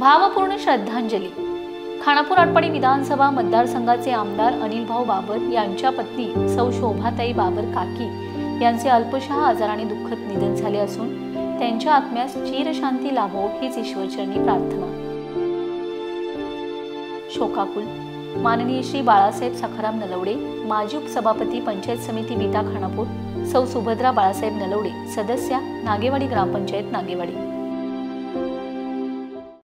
भावपूर्ण श्रद्धांजली. खानापूर आटपाडी विधानसभा मतदारसंघाचे आमदार अनिल भाऊ बाबर यांच्या पत्नी सौ शोभाताई बाबर काकी यांचे अल्पशहा आजाराने दुःखद निधन झाले असून त्यांच्या आत्म्यास चिरशांती लाभो हीच ईश्वरचरणी प्रार्थना. शोकाकुल. माननीय श्री बाळासाहेब सखाराम नलवडे माजी उपसभापती पंचायत समिती विटा खानापूर सौ सुभद्रा बाळासाहेब नलवडे सदस्या नागेवाडी ग्रामपंचायत नागेवाडी.